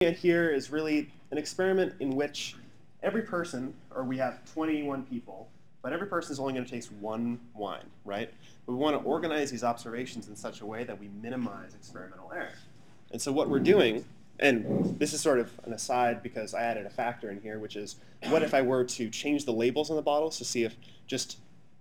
here is really an experiment in which every person, or we have 21 people, but every person is only going to taste one wine, right? But we want to organize these observations in such a way that we minimize experimental error. And so what we're doing, and this is sort of an aside because I added a factor in here, which is what if I were to change the labels on the bottles to see if just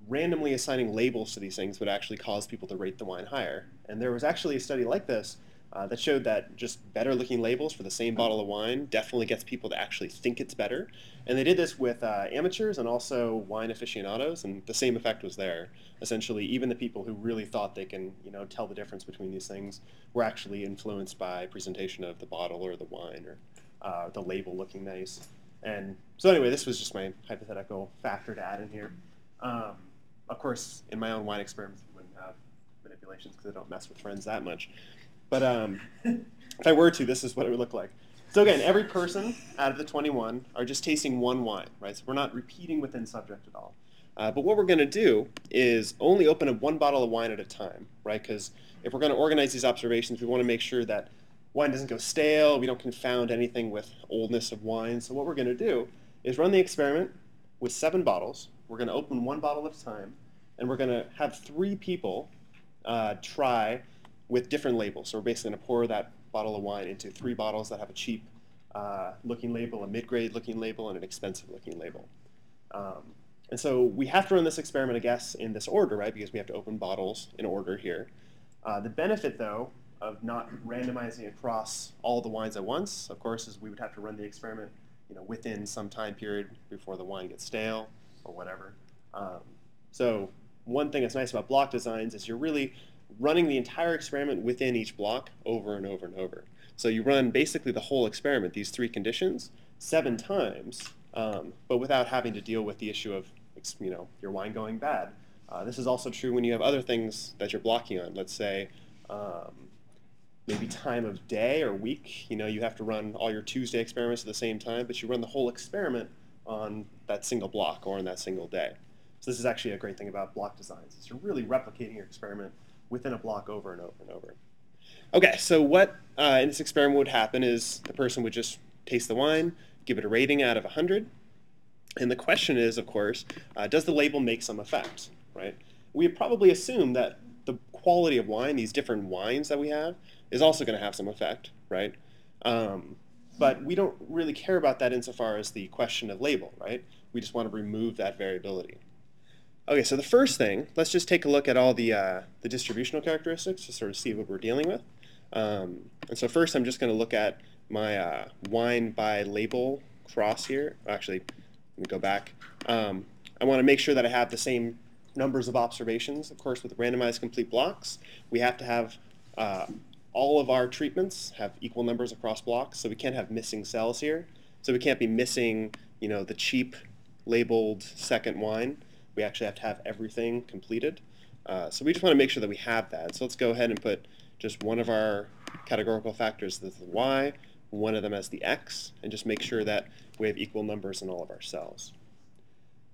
randomly assigning labels to these things would actually cause people to rate the wine higher. And there was actually a study like this uh, that showed that just better looking labels for the same bottle of wine definitely gets people to actually think it's better. And they did this with uh, amateurs and also wine aficionados, and the same effect was there. Essentially, even the people who really thought they can, you know, tell the difference between these things were actually influenced by presentation of the bottle or the wine or uh, the label looking nice. And so anyway, this was just my hypothetical factor to add in here. Um, of course, in my own wine experiments, we wouldn't have manipulations because I don't mess with friends that much. But um, if I were to, this is what it would look like. So again, every person out of the 21 are just tasting one wine, right? So we're not repeating within subject at all. Uh, but what we're going to do is only open up one bottle of wine at a time, right? Because if we're going to organize these observations, we want to make sure that wine doesn't go stale, we don't confound anything with oldness of wine. So what we're going to do is run the experiment with seven bottles. We're going to open one bottle at a time, and we're going to have three people uh, try with different labels. So we're basically going to pour that bottle of wine into three bottles that have a cheap uh, looking label, a mid-grade looking label, and an expensive looking label. Um, and so we have to run this experiment, I guess, in this order, right? Because we have to open bottles in order here. Uh, the benefit, though, of not randomizing across all the wines at once, of course, is we would have to run the experiment, you know, within some time period before the wine gets stale or whatever. Um, so one thing that's nice about block designs is you're really running the entire experiment within each block over and over and over. So you run basically the whole experiment, these three conditions, seven times, um, but without having to deal with the issue of you know your wine going bad. Uh, this is also true when you have other things that you're blocking on. Let's say um, maybe time of day or week. You know, you have to run all your Tuesday experiments at the same time, but you run the whole experiment on that single block or on that single day. So this is actually a great thing about block designs. Is you're really replicating your experiment within a block over and over and over. Okay, so what uh, in this experiment would happen is the person would just taste the wine, give it a rating out of 100, and the question is, of course, uh, does the label make some effect, right? We probably assume that the quality of wine, these different wines that we have, is also going to have some effect, right? Um, but we don't really care about that insofar as the question of label, right? We just want to remove that variability. Okay, so the first thing, let's just take a look at all the, uh, the distributional characteristics to sort of see what we're dealing with. Um, and so first I'm just going to look at my uh, wine by label cross here. Actually, let me go back. Um, I want to make sure that I have the same numbers of observations. Of course, with randomized complete blocks, we have to have uh, all of our treatments have equal numbers across blocks, so we can't have missing cells here. So we can't be missing, you know, the cheap labeled second wine we actually have to have everything completed. Uh, so we just want to make sure that we have that. So let's go ahead and put just one of our categorical factors as the y, one of them as the x, and just make sure that we have equal numbers in all of our cells.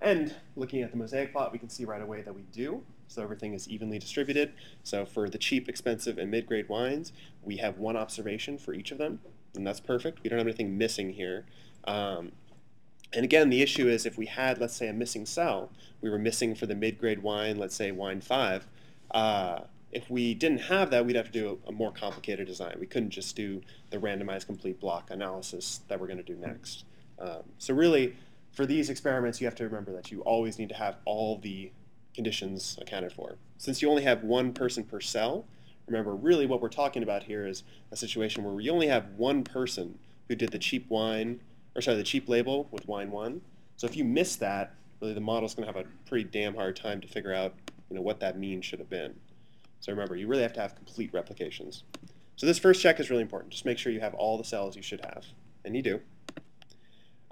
And looking at the mosaic plot, we can see right away that we do. So everything is evenly distributed. So for the cheap, expensive, and mid-grade wines, we have one observation for each of them, and that's perfect. We don't have anything missing here. Um, and again, the issue is if we had, let's say, a missing cell, we were missing for the mid-grade wine, let's say wine 5, uh, if we didn't have that, we'd have to do a, a, more complicated design. We couldn't just do the randomized complete block analysis that we're going to do next. Um, so really, for these experiments, you have to remember that you always need to have all the conditions accounted for. Since you only have one person per cell, remember, really what we're talking about here is a situation where we only have one person who did the cheap wine or sorry, the cheap label with wine one. So if you miss that, really the model's going to have a pretty damn hard time to figure out you know, what that mean should have been. So remember, you really have to have complete replications. So this first check is really important. Just make sure you have all the cells you should have, and you do.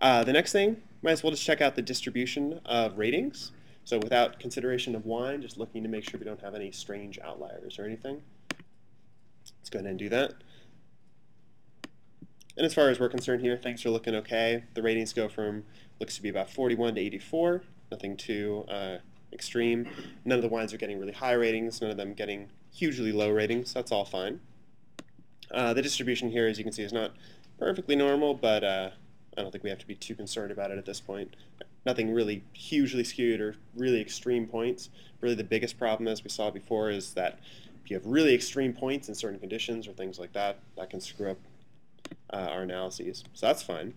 Uh, the next thing, might as well just check out the distribution of ratings. So without consideration of wine, just looking to make sure we don't have any strange outliers or anything. Let's go ahead and do that. And as far as we're concerned here, things are looking okay. The ratings go from, looks to be about 41 to 84, nothing too uh, extreme. None of the wines are getting really high ratings, none of them getting hugely low ratings, that's all fine. Uh, the distribution here, as you can see, is not perfectly normal, but uh, I don't think we have to be too concerned about it at this point. Nothing really hugely skewed or really extreme points. Really the biggest problem, as we saw before, is that if you have really extreme points in certain conditions or things like that, that can screw up uh, our analyses. So that's fine.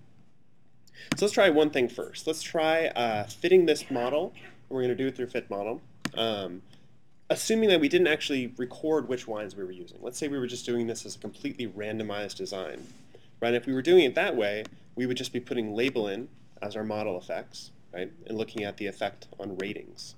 So let's try one thing first. Let's try uh, fitting this model. We're going to do it through fit model. Um, assuming that we didn't actually record which wines we were using. Let's say we were just doing this as a completely randomized design. Right? If we were doing it that way, we would just be putting label in as our model effects, right? And looking at the effect on ratings.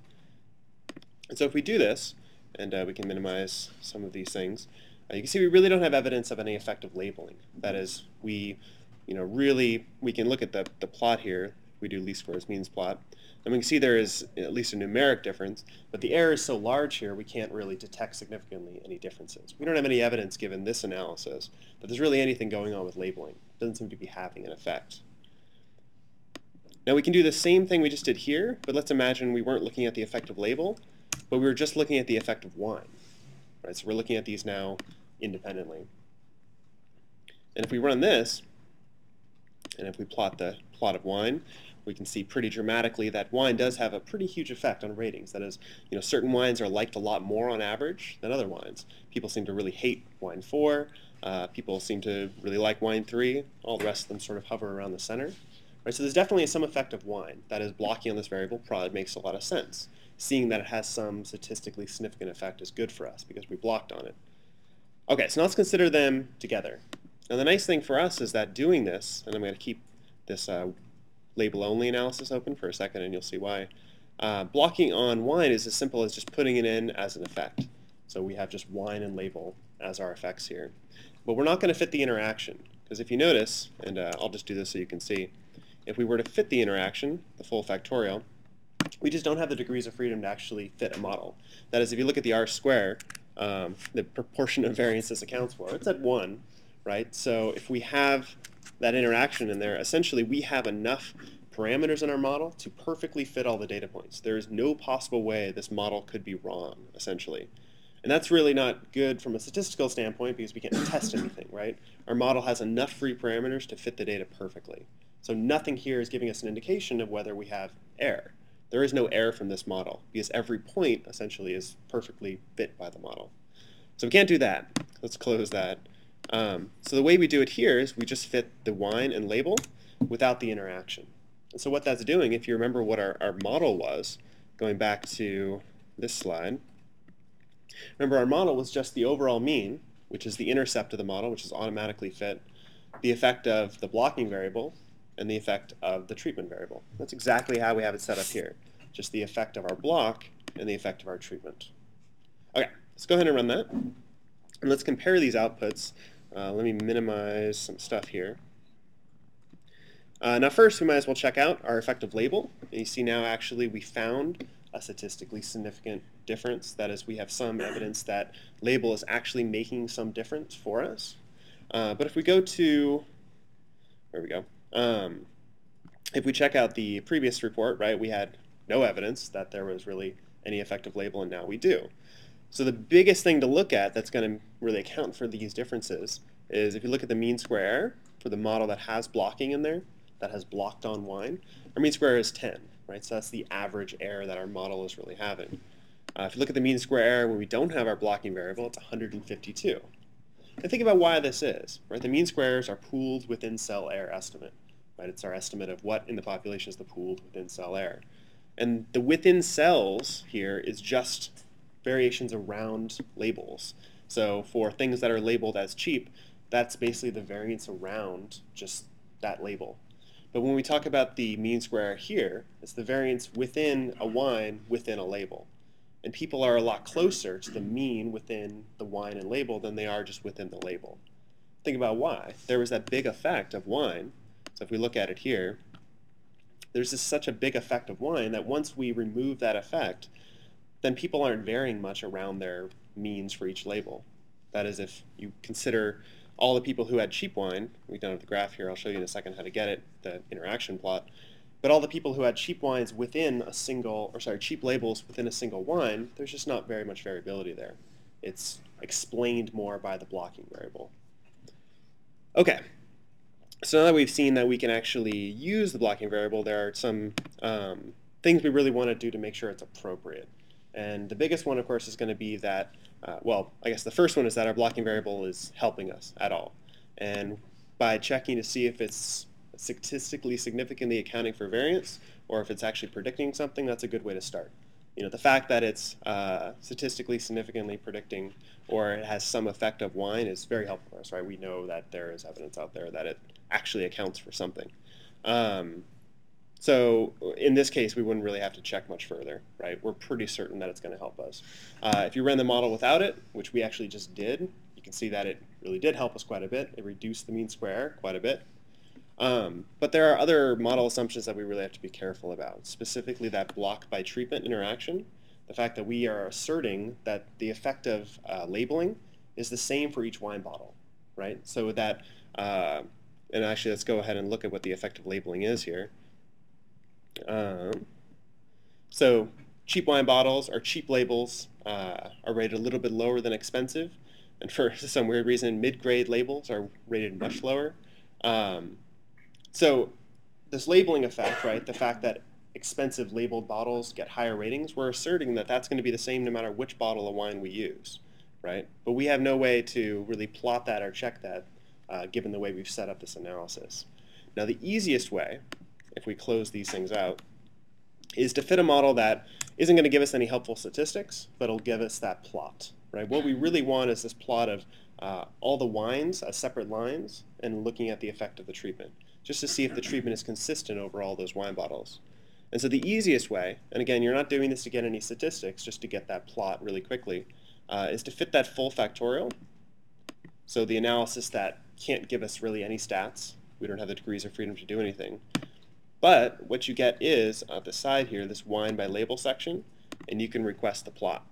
And so if we do this, and uh, we can minimize some of these things, Uh, you can see we really don't have evidence of any effective labeling. That is, we, you know, really, we can look at the, the plot here. We do least squares means plot. And we can see there is at least a numeric difference, but the error is so large here we can't really detect significantly any differences. We don't have any evidence given this analysis that there's really anything going on with labeling. It doesn't seem to be having an effect. Now we can do the same thing we just did here, but let's imagine we weren't looking at the effect of label, but we were just looking at the effect of wine. Right, so we're looking at these now independently. And if we run this, and if we plot the plot of wine, we can see pretty dramatically that wine does have a pretty huge effect on ratings. That is, you know, certain wines are liked a lot more on average than other wines. People seem to really hate wine 4. Uh, people seem to really like wine 3. All the rest of them sort of hover around the center. Right, so there's definitely some effect of wine. That is, blocking on this variable prod makes a lot of sense. Seeing that it has some statistically significant effect is good for us because we blocked on it. Okay, so now let's consider them together. Now the nice thing for us is that doing this, and I'm going to keep this uh, label-only analysis open for a second and you'll see why. Uh, blocking on wine is as simple as just putting it in as an effect. So we have just wine and label as our effects here. But we're not going to fit the interaction because if you notice, and uh, I'll just do this so you can see, if we were to fit the interaction, the full factorial, we just don't have the degrees of freedom to actually fit a model. That is, if you look at the R square, um, the proportion of variance this accounts for, it's at 1, right? So if we have that interaction in there, essentially we have enough parameters in our model to perfectly fit all the data points. There is no possible way this model could be wrong, essentially. And that's really not good from a statistical standpoint because we can't test anything, right? Our model has enough free parameters to fit the data perfectly. So nothing here is giving us an indication of whether we have error. There is no error from this model because every point essentially is perfectly fit by the model. So we can't do that. Let's close that. Um, so the way we do it here is we just fit the wine and label without the interaction. And so what that's doing, if you remember what our, our model was, going back to this slide, remember our model was just the overall mean, which is the intercept of the model, which is automatically fit, the effect of the blocking variable, and the effect of the treatment variable. That's exactly how we have it set up here. Just the effect of our block and the effect of our treatment. Okay, let's go ahead and run that. And let's compare these outputs uh, let me minimize some stuff here. Uh, now first, we might as well check out our effective label. And you see now actually we found a statistically significant difference. That is, we have some evidence that label is actually making some difference for us. Uh, but if we go to, there we go. Um, if we check out the previous report, right, we had no evidence that there was really any effective label, and now we do. So the biggest thing to look at that's going to really account for these differences is if you look at the mean square error for the model that has blocking in there, that has blocked on wine, our mean square error is 10, right? So that's the average error that our model is really having. Uh, if you look at the mean square error when we don't have our blocking variable, it's 152. And think about why this is, right? The mean squares are pooled within cell error estimate, right? It's our estimate of what in the population is the pooled within cell error. And the within cells here is just variations around labels. So for things that are labeled as cheap, that's basically the variance around just that label. But when we talk about the mean square here, it's the variance within a wine within a label. And people are a lot closer to the mean within the wine and label than they are just within the label. Think about why. There was that big effect of wine. So if we look at it here, there's just such a big effect of wine that once we remove that effect, then people aren't varying much around their means for each label. That is, if you consider all the people who had cheap wine, we don't have the graph here, I'll show you in a second how to get it, the interaction plot, but all the people who had cheap wines within a single, or sorry, cheap labels within a single wine, there's just not very much variability there. It's explained more by the blocking variable. Okay, so now that we've seen that we can actually use the blocking variable, there are some um, things we really want to do to make sure it's appropriate. And the biggest one, of course, is going to be that, uh, well, I guess the first one is that our blocking variable is helping us at all. And by checking to see if it's statistically significantly accounting for variance or if it's actually predicting something, that's a good way to start. You know, the fact that it's uh, statistically significantly predicting or it has some effect of wine is very helpful for us, right? We know that there is evidence out there that it actually accounts for something. Um, so in this case, we wouldn't really have to check much further, right? We're pretty certain that it's going to help us. Uh, if you ran the model without it, which we actually just did, you can see that it really did help us quite a bit. It reduced the mean square quite a bit. Um, but there are other model assumptions that we really have to be careful about, specifically that block by treatment interaction, the fact that we are asserting that the effect of uh, labeling is the same for each wine bottle, right? So that uh, and actually let's go ahead and look at what the effective labeling is here. Um, so cheap wine bottles or cheap labels uh, are rated a little bit lower than expensive, and for some weird reason, mid-grade labels are rated much lower. Um, so this labeling effect, right, the fact that expensive labeled bottles get higher ratings, we're asserting that that's going to be the same no matter which bottle of wine we use, right? But we have no way to really plot that or check that uh, given the way we've set up this analysis. Now the easiest way, if we close these things out, is to fit a model that isn't going to give us any helpful statistics, but it'll give us that plot. Right? What we really want is this plot of uh, all the wines as separate lines and looking at the effect of the treatment, just to see if the treatment is consistent over all those wine bottles. And so the easiest way, and again, you're not doing this to get any statistics, just to get that plot really quickly, uh, is to fit that full factorial. So the analysis that can't give us really any stats. We don't have the degrees of freedom to do anything. But what you get is, at the side here, this wine by label section, and you can request the plot.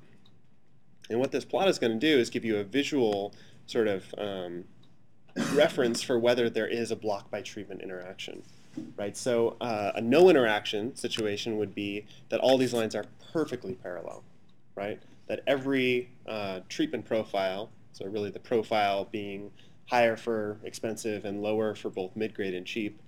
And what this plot is going to do is give you a visual sort of um, reference for whether there is a block by treatment interaction. Right, so uh, a no interaction situation would be that all these lines are perfectly parallel, right? That every uh, treatment profile, so really the profile being higher for expensive and lower for both mid-grade and cheap.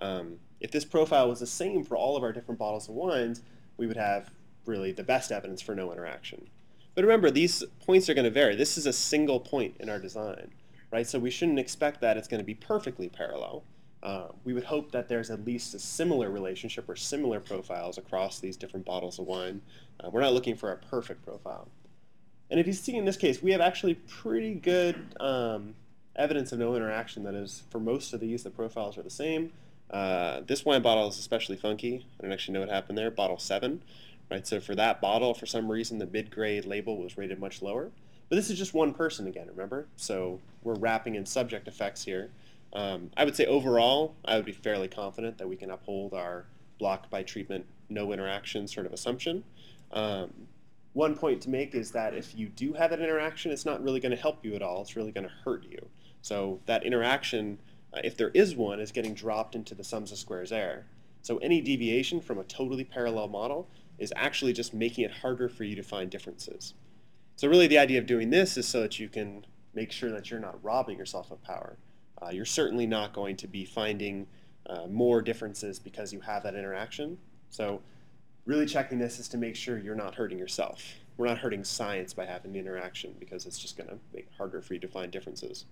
Um, if this profile was the same for all of our different bottles of wines, we would have really the best evidence for no interaction. But remember, these points are going to vary. This is a single point in our design, right? So we shouldn't expect that it's going to be perfectly parallel. Uh, we would hope that there's at least a similar relationship or similar profiles across these different bottles of wine. Uh, we're not looking for a perfect profile. And if you see in this case, we have actually pretty good um, evidence of no interaction. That is, for most of these, the profiles are the same. Uh, this wine bottle is especially funky. I don't actually know what happened there. Bottle 7, right? So for that bottle, for some reason, the mid-grade label was rated much lower. But this is just one person again, remember? So we're wrapping in subject effects here. Um, I would say overall, I would be fairly confident that we can uphold our block by treatment, no interaction sort of assumption. Um, one point to make is that if you do have that interaction, it's not really going to help you at all. It's really going to hurt you. So that interaction, uh, if there is one, is getting dropped into the sums of squares error. So any deviation from a totally parallel model is actually just making it harder for you to find differences. So really the idea of doing this is so that you can make sure that you're not robbing yourself of power. Uh, you're certainly not going to be finding uh, more differences because you have that interaction. So really checking this is to make sure you're not hurting yourself. We're not hurting science by having the interaction because it's just going to make it harder for you to find differences.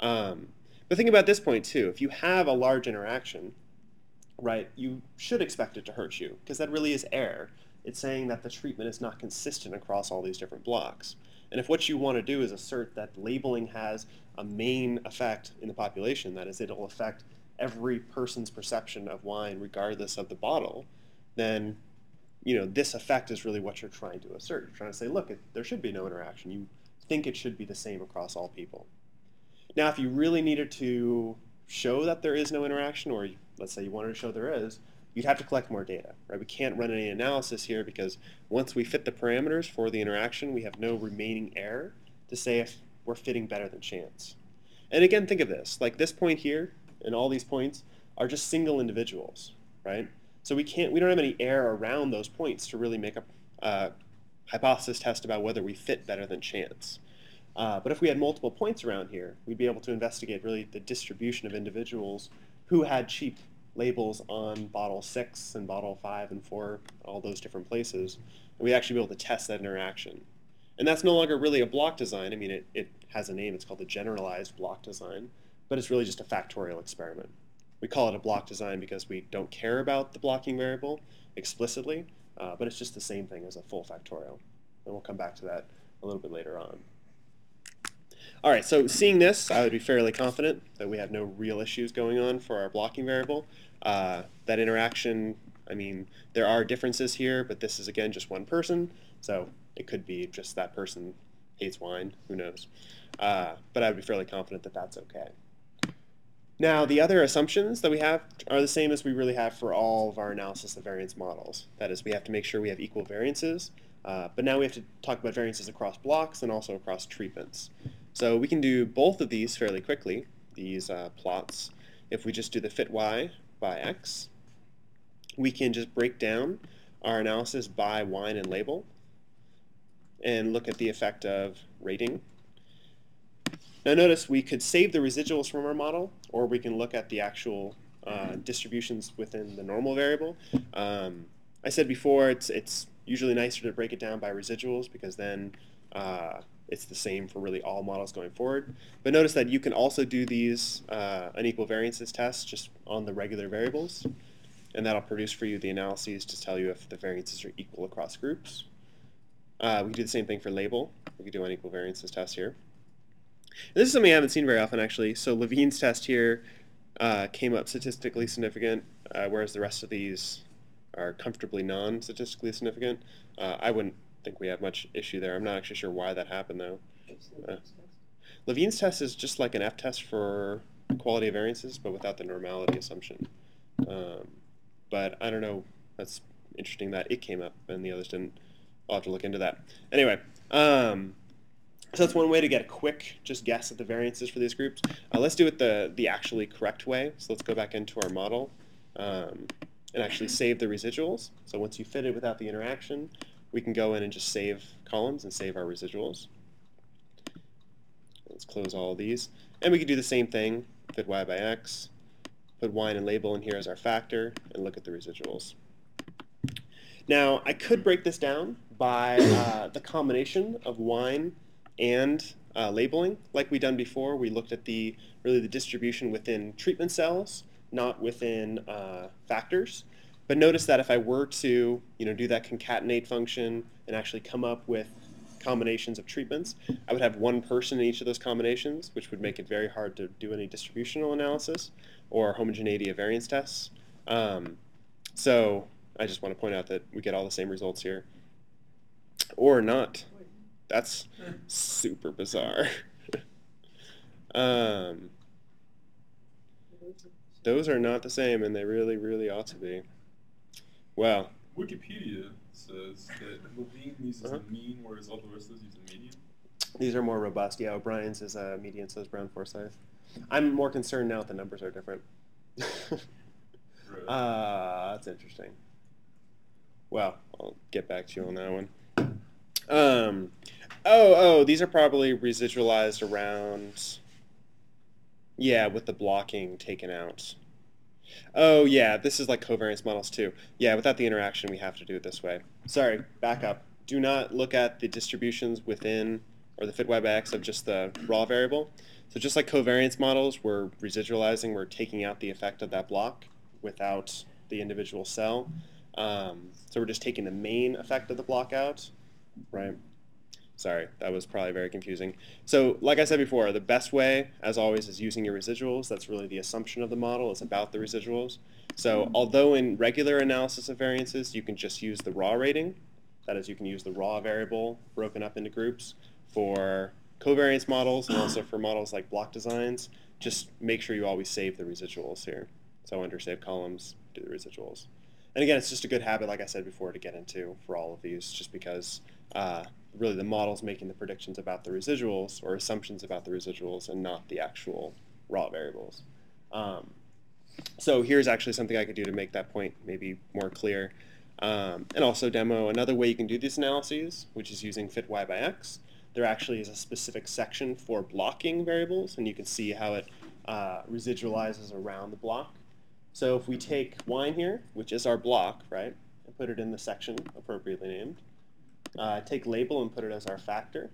Um, but think about this point too. If you have a large interaction, right, you should expect it to hurt you because that really is error. It's saying that the treatment is not consistent across all these different blocks. And if what you want to do is assert that labeling has a main effect in the population, that is, it'll affect every person's perception of wine regardless of the bottle, then you know this effect is really what you're trying to assert. You're trying to say, look, it, there should be no interaction. You think it should be the same across all people. Now, if you really needed to show that there is no interaction, or let's say you wanted to show there is, you'd have to collect more data, right? We can't run any analysis here because once we fit the parameters for the interaction, we have no remaining error to say if we're fitting better than chance. And again, think of this, like this point here and all these points are just single individuals, right? So we can't, we don't have any error around those points to really make a uh, hypothesis test about whether we fit better than chance. Uh, but if we had multiple points around here, we'd be able to investigate really the distribution of individuals who had cheap labels on bottle 6 and bottle 5 and 4, all those different places. And we'd actually be able to test that interaction. And that's no longer really a block design. I mean, it, it has a name. It's called the generalized block design. But it's really just a factorial experiment. We call it a block design because we don't care about the blocking variable explicitly, uh, but it's just the same thing as a full factorial. And we'll come back to that a little bit later on. All right, so seeing this, I would be fairly confident that we have no real issues going on for our blocking variable. Uh, that interaction, I mean, there are differences here, but this is, again, just one person, so it could be just that person hates wine, who knows. Uh, but I would be fairly confident that that's okay. Now, the other assumptions that we have are the same as we really have for all of our analysis of variance models. That is, we have to make sure we have equal variances, uh, but now we have to talk about variances across blocks and also across treatments. So we can do both of these fairly quickly, these uh, plots. If we just do the fit y by x, we can just break down our analysis by wine and label and look at the effect of rating now notice we could save the residuals from our model, or we can look at the actual uh, distributions within the normal variable. Um, I said before, it's, it's usually nicer to break it down by residuals because then uh, it's the same for really all models going forward. But notice that you can also do these uh, unequal variances tests just on the regular variables, and that'll produce for you the analyses to tell you if the variances are equal across groups. Uh, we do the same thing for label. We could do unequal variances test here. This is something I haven't seen very often, actually. So Levene's test here uh, came up statistically significant, uh, whereas the rest of these are comfortably non-statistically significant. Uh, I wouldn't think we have much issue there. I'm not actually sure why that happened, though. Uh, Levene's test is just like an F test for quality of variances, but without the normality assumption. Um, but I don't know. That's interesting that it came up and the others didn't. I'll have to look into that. Anyway, um, so that's one way to get a quick just guess at the variances for these groups. Uh, let's do it the, the actually correct way. So let's go back into our model um, and actually save the residuals. So once you fit it without the interaction, we can go in and just save columns and save our residuals. Let's close all these. And we can do the same thing, fit y by x, put wine and label in here as our factor, and look at the residuals. Now, I could break this down by uh, the combination of wine and uh, labeling. Like we done before, we looked at the really the distribution within treatment cells, not within uh, factors. But notice that if I were to you know, do that concatenate function and actually come up with combinations of treatments, I would have one person in each of those combinations, which would make it very hard to do any distributional analysis or homogeneity of variance tests. Um, so I just want to point out that we get all the same results here. Or not. That's super bizarre. um, those are not the same, and they really, really ought to be. Well. Wikipedia says that Levene uses uh-huh. a mean, whereas all the rest of those use a median. These are more robust. Yeah, O'Brien's is a median, so is Brown Forsythe. I'm more concerned now that the numbers are different. uh, that's interesting. Well, I'll get back to you on that one. Um, oh, oh, these are probably residualized around. Yeah, with the blocking taken out. Oh, yeah, this is like covariance models too. Yeah, without the interaction, we have to do it this way. Sorry, back up. Do not look at the distributions within or the fit y x of just the raw variable. So just like covariance models, we're residualizing, we're taking out the effect of that block without the individual cell. Um, so we're just taking the main effect of the block out right? Sorry, that was probably very confusing. So like I said before, the best way, as always, is using your residuals. That's really the assumption of the model. It's about the residuals. So although in regular analysis of variances, you can just use the raw rating, that is, you can use the raw variable broken up into groups for covariance models and also for models like block designs, just make sure you always save the residuals here. So under save columns, do the residuals. And again, it's just a good habit, like I said before, to get into for all of these, just because uh, really the model's making the predictions about the residuals or assumptions about the residuals and not the actual raw variables. Um, so here's actually something I could do to make that point maybe more clear. Um, and also demo another way you can do these analyses, which is using fit y by x. there actually is a specific section for blocking variables, and you can see how it uh, residualizes around the block. So if we take wine here, which is our block, right, and put it in the section appropriately named, uh, take label and put it as our factor.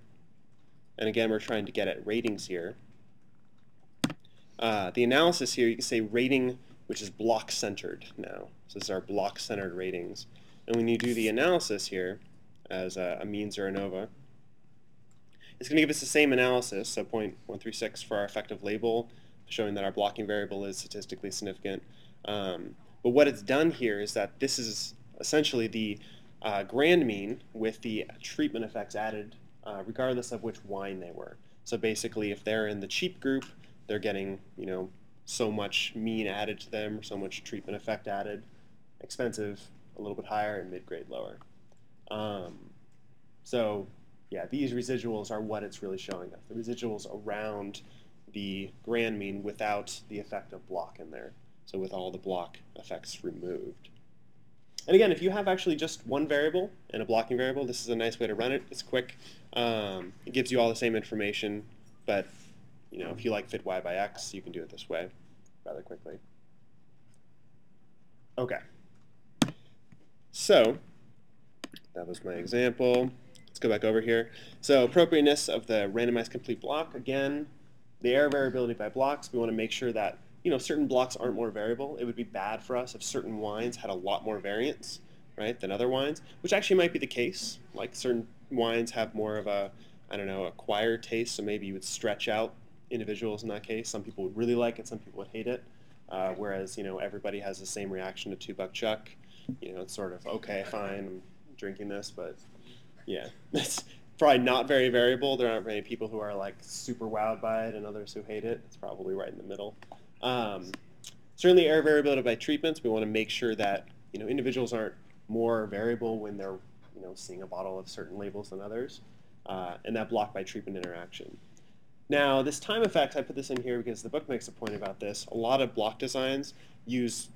And again, we're trying to get at ratings here. Uh, the analysis here, you can say rating, which is block-centered now. So this is our block-centered ratings. And when you do the analysis here, as a, a means or ANOVA, it's going to give us the same analysis, so 0.136 for our effective label, showing that our blocking variable is statistically significant. Um, but what it's done here is that this is essentially the uh, grand mean with the treatment effects added uh, regardless of which wine they were. So basically if they're in the cheap group, they're getting, you know, so much mean added to them, so much treatment effect added. Expensive, a little bit higher, and mid-grade lower. Um, so yeah, these residuals are what it's really showing us. The residuals around the grand mean without the effect of block in there. So with all the block effects removed. And again, if you have actually just one variable and a blocking variable, this is a nice way to run it. It's quick. Um, it gives you all the same information, but you know, if you like fit y by x, you can do it this way rather quickly. Okay. So that was my example. Let's go back over here. So appropriateness of the randomized complete block. Again, the error variability by blocks. We want to make sure that you know certain blocks aren't more variable. It would be bad for us if certain wines had a lot more variance, right, than other wines, which actually might be the case. Like certain wines have more of a, I don't know, acquired taste, so maybe you would stretch out individuals in that case. Some people would really like it, some people would hate it. Uh, whereas you know everybody has the same reaction to two buck chuck. You know, it's sort of okay, fine, I'm drinking this, but yeah, it's probably not very variable. There aren't many people who are like super wowed by it and others who hate it. It's probably right in the middle. Um, certainly, error variability by treatments. We want to make sure that you know individuals aren't more variable when they're you know seeing a bottle of certain labels than others, uh, and that block by treatment interaction. Now, this time effect, I put this in here because the book makes a point about this. A lot of block designs use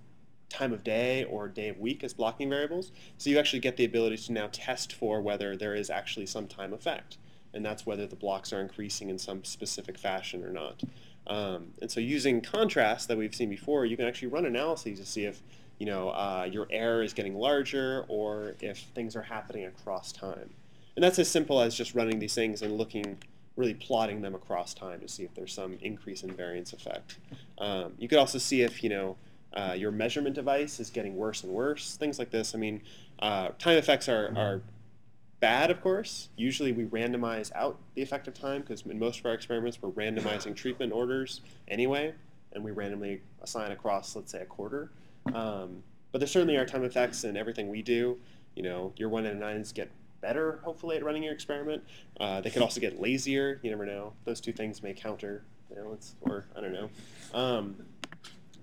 time of day or day of week as blocking variables. So you actually get the ability to now test for whether there is actually some time effect. And that's whether the blocks are increasing in some specific fashion or not. Um, and so using contrast that we've seen before, you can actually run analyses to see if you know, uh, your error is getting larger or if things are happening across time. And that's as simple as just running these things and looking really plotting them across time to see if there's some increase in variance effect. Um, you could also see if you know uh, your measurement device is getting worse and worse, things like this. I mean, uh, time effects are, are bad, of course. Usually we randomize out the effect of time because in most of our experiments we're randomizing treatment orders anyway, and we randomly assign across, let's say, a quarter. Um, but there certainly are time effects in everything we do. You know, your one and nines get better, hopefully, at running your experiment. Uh, they could also get lazier. You never know. Those two things may counter, know, or I don't know. Um,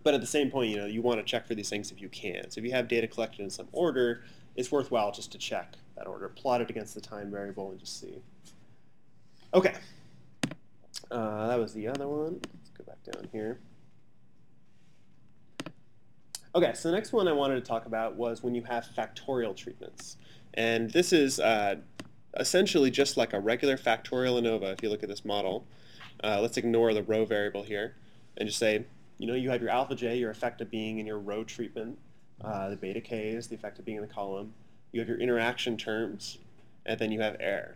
but at the same point, you know, you want to check for these things if you can. So if you have data collected in some order, it's worthwhile just to check that order, plot it against the time variable, and just see. Okay. Uh, that was the other one. Let's go back down here. Okay, so the next one I wanted to talk about was when you have factorial treatments. And this is uh, essentially just like a regular factorial ANOVA if you look at this model. Uh, let's ignore the row variable here and just say, you know, you have your alpha j, your effect of being in your row treatment. Uh, the beta k is the effect of being in the column. You have your interaction terms, and then you have error.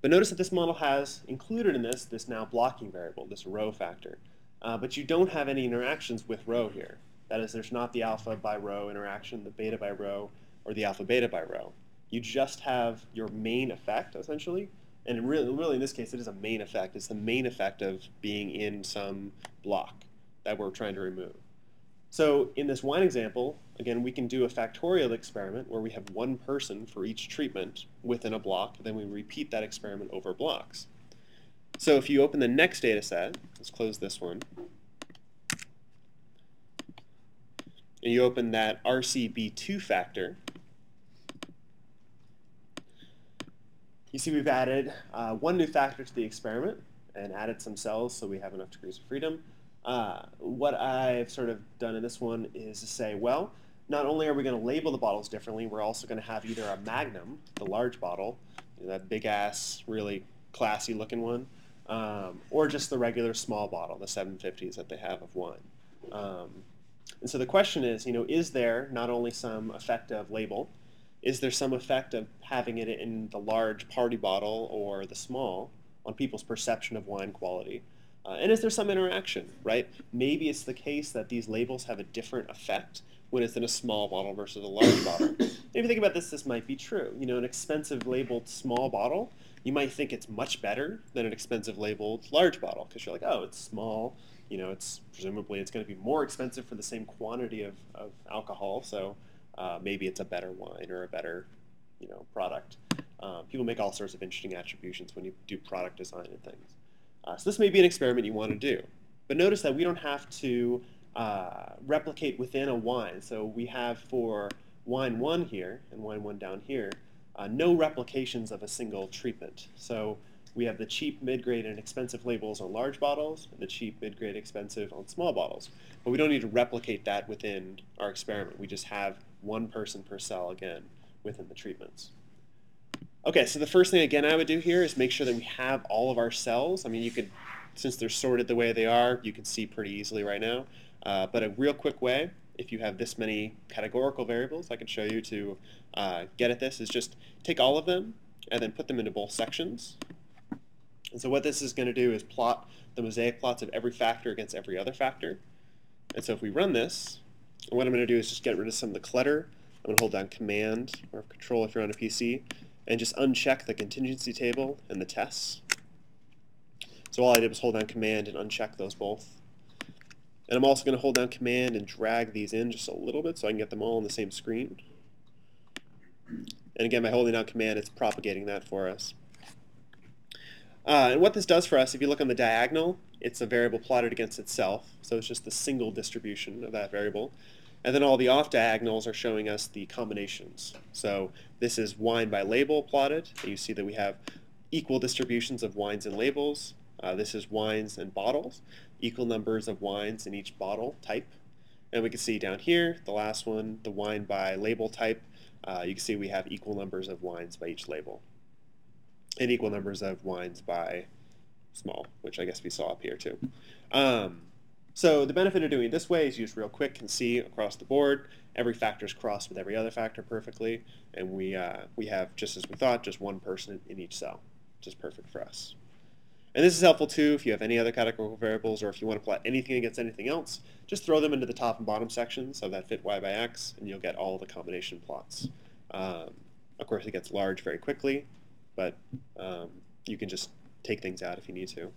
But notice that this model has included in this this now blocking variable, this row factor. Uh, but you don't have any interactions with row here. That is, there's not the alpha by row interaction, the beta by row, or the alpha beta by row. You just have your main effect, essentially. And really, really, in this case, it is a main effect. It's the main effect of being in some block that we're trying to remove. So in this wine example, again, we can do a factorial experiment where we have one person for each treatment within a block, then we repeat that experiment over blocks. So if you open the next data set, let's close this one, and you open that RCB2 factor, you see we've added uh, one new factor to the experiment and added some cells so we have enough degrees of freedom. Uh, what I've sort of done in this one is to say, well, not only are we going to label the bottles differently, we're also going to have either a magnum, the large bottle, you know, that big ass, really classy looking one, um, or just the regular small bottle, the 750s that they have of wine. Um, and so the question is, you know, is there not only some effect of label, is there some effect of having it in the large party bottle or the small on people's perception of wine quality? Uh, and is there some interaction, right? Maybe it's the case that these labels have a different effect when it's in a small bottle versus a large bottle. If you think about this, this might be true. You know, an expensive labeled small bottle, you might think it's much better than an expensive labeled large bottle because you're like, oh, it's small. You know, it's presumably it's going to be more expensive for the same quantity of, of alcohol, so uh, maybe it's a better wine or a better, you know, product. Um, people make all sorts of interesting attributions when you do product design and things. Uh, so this may be an experiment you want to do. But notice that we don't have to uh, replicate within a wine. So we have for wine 1 here and wine 1 down here, uh, no replications of a single treatment. So we have the cheap, mid-grade, and expensive labels on large bottles, and the cheap, mid-grade, expensive on small bottles. But we don't need to replicate that within our experiment. We just have one person per cell, again, within the treatments. Okay, so the first thing again I would do here is make sure that we have all of our cells. I mean, you could, since they're sorted the way they are, you can see pretty easily right now. Uh, but a real quick way, if you have this many categorical variables, I can show you to uh, get at this, is just take all of them and then put them into both sections. And so what this is going to do is plot the mosaic plots of every factor against every other factor. And so if we run this, what I'm going to do is just get rid of some of the clutter. I'm going to hold down Command or Control if you're on a PC, and just uncheck the contingency table and the tests. So all I did was hold down Command and uncheck those both. And I'm also going to hold down Command and drag these in just a little bit so I can get them all on the same screen. And again, by holding down Command, it's propagating that for us. Uh, and what this does for us, if you look on the diagonal, it's a variable plotted against itself. So it's just the single distribution of that variable. And then all the off diagonals are showing us the combinations. So this is wine by label plotted. You see that we have equal distributions of wines and labels. Uh, this is wines and bottles, equal numbers of wines in each bottle type. And we can see down here, the last one, the wine by label type, uh, you can see we have equal numbers of wines by each label. And equal numbers of wines by small, which I guess we saw up here too. Um, so the benefit of doing it this way is you just real quick can see across the board every factor is crossed with every other factor perfectly, and we, uh, we have, just as we thought, just one person in each cell, which is perfect for us. And this is helpful too if you have any other categorical variables or if you want to plot anything against anything else, just throw them into the top and bottom sections of that fit y by x, and you'll get all the combination plots. Um, of course, it gets large very quickly, but um, you can just take things out if you need to.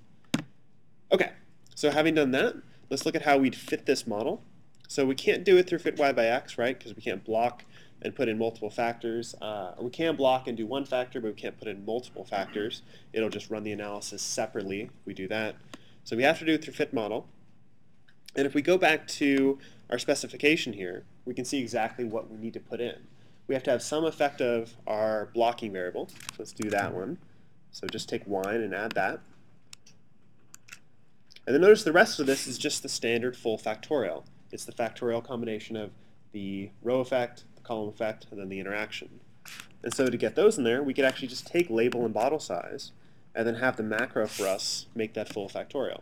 Okay, so having done that, let's look at how we'd fit this model. So we can't do it through fit y by x, right? Because we can't block and put in multiple factors. Uh, we can block and do one factor, but we can't put in multiple factors. It'll just run the analysis separately we do that. So we have to do it through fit model. And if we go back to our specification here, we can see exactly what we need to put in. We have to have some effect of our blocking variable. So let's do that one. So just take wine and add that. And then notice the rest of this is just the standard full factorial. It's the factorial combination of the row effect, column effect, and then the interaction. And so to get those in there, we could actually just take label and bottle size, and then have the macro for us make that full factorial.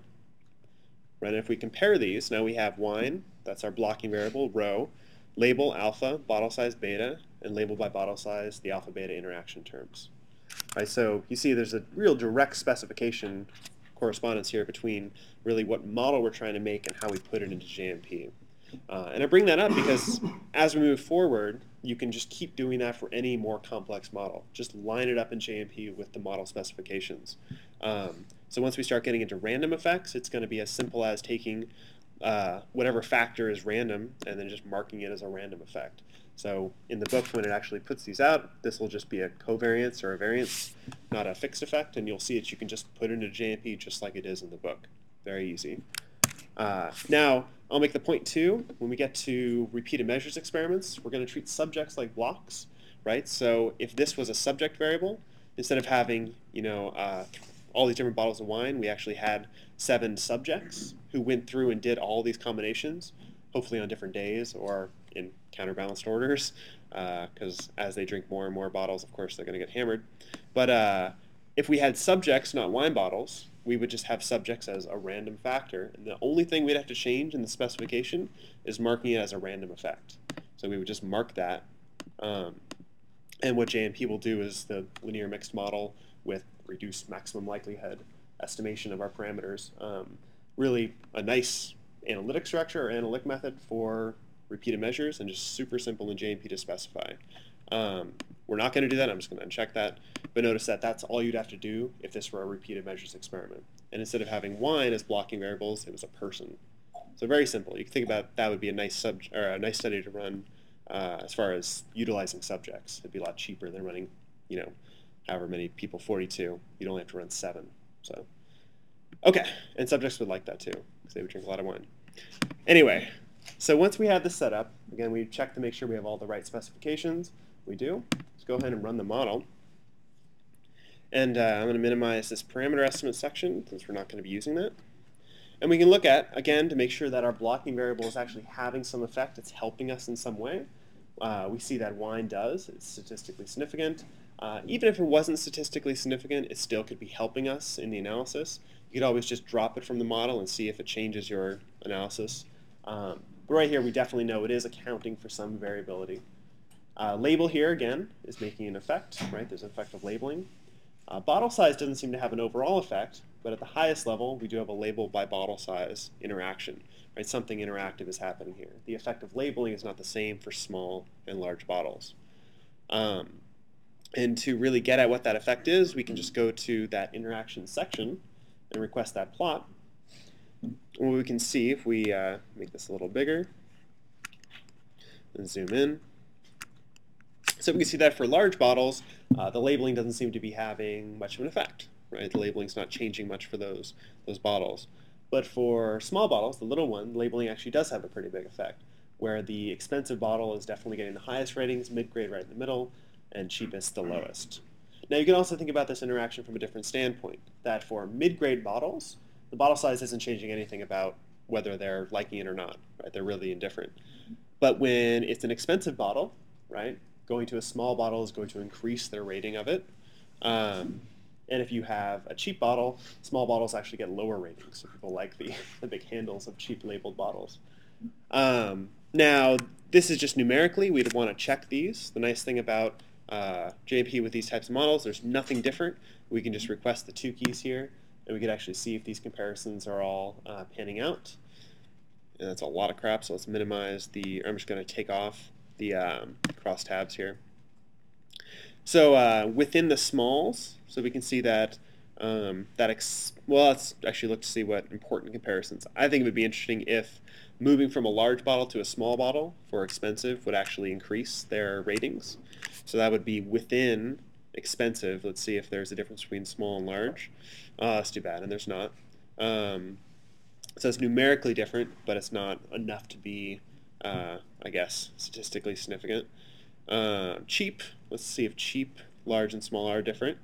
Right, and if we compare these, now we have wine, that's our blocking variable, row, label alpha, bottle size beta, and label by bottle size, the alpha beta interaction terms. Right, so you see there's a real direct specification correspondence here between really what model we're trying to make and how we put it into JMP. Uh, and I bring that up because as we move forward, you can just keep doing that for any more complex model. Just line it up in JMP with the model specifications. Um, so once we start getting into random effects, it's going to be as simple as taking uh, whatever factor is random and then just marking it as a random effect. So in the book, when it actually puts these out, this will just be a covariance or a variance, not a fixed effect, and you'll see that you can just put it into JMP just like it is in the book. Very easy. Uh, now, I'll make the point too, when we get to repeated measures experiments, we're going to treat subjects like blocks, right? So if this was a subject variable, instead of having, you know, uh, all these different bottles of wine, we actually had seven subjects who went through and did all these combinations, hopefully on different days or in counterbalanced orders, because uh, as they drink more and more bottles, of course, they're going to get hammered. But uh, if we had subjects, not wine bottles, we would just have subjects as a random factor. And the only thing we'd have to change in the specification is marking it as a random effect. So we would just mark that. Um, and what JMP will do is the linear mixed model with reduced maximum likelihood estimation of our parameters. Um, really a nice analytic structure or analytic method for repeated measures and just super simple in JMP to specify. Um, we're not going to do that. I'm just going to uncheck that. But notice that that's all you'd have to do if this were a repeated measures experiment. And instead of having wine as blocking variables, it was a person. So very simple. You can think about that would be a nice sub or a nice study to run uh, as far as utilizing subjects. It'd be a lot cheaper than running, you know, however many people, 42. You'd only have to run seven. So, okay, and subjects would like that too because they would drink a lot of wine. Anyway, so once we have this set up, again, we check to make sure we have all the right specifications. We do. Let's go ahead and run the model. And uh, I'm going to minimize this parameter estimate section since we're not going to be using that. And we can look at, again, to make sure that our blocking variable is actually having some effect, it's helping us in some way. Uh, we see that wine does, it's statistically significant. Uh, even if it wasn't statistically significant, it still could be helping us in the analysis. You could always just drop it from the model and see if it changes your analysis. Um, but right here, we definitely know it is accounting for some variability. Uh, label here, again, is making an effect, right? There's an effect of labeling. Uh, bottle size doesn't seem to have an overall effect, but at the highest level, we do have a label by bottle size interaction, right? Something interactive is happening here. The effect of labeling is not the same for small and large bottles. Um, and to really get at what that effect is, we can just go to that interaction section and request that plot. what we can see, if we uh, make this a little bigger and zoom in, so we can see that for large bottles, uh, the labeling doesn't seem to be having much of an effect, right? The labeling's not changing much for those, those bottles. But for small bottles, the little one, labeling actually does have a pretty big effect, where the expensive bottle is definitely getting the highest ratings, mid-grade right in the middle, and cheapest the lowest. Now you can also think about this interaction from a different standpoint, that for mid-grade bottles, the bottle size isn't changing anything about whether they're liking it or not, right? They're really indifferent. But when it's an expensive bottle, right, going to a small bottle is going to increase their rating of it. Um, and if you have a cheap bottle, small bottles actually get lower ratings. So people like the, the big handles of cheap labeled bottles. Um, now, this is just numerically. We'd want to check these. The nice thing about uh, JMP with these types of models, there's nothing different. We can just request the Tukeys here, and we could actually see if these comparisons are all uh, panning out. And that's a lot of crap, so let's minimize the, I'm just going to take off the um, cross tabs here. So uh, within the smalls, so we can see that um, that ex well, let's actually look to see what important comparisons. I think it would be interesting if moving from a large bottle to a small bottle for expensive would actually increase their ratings. So that would be within expensive. Let's see if there's a difference between small and large. Oh, that's too bad, and there's not. Um, so it's numerically different, but it's not enough to be uh, I guess, statistically significant. Uh, cheap, let's see if cheap, large, and small are different.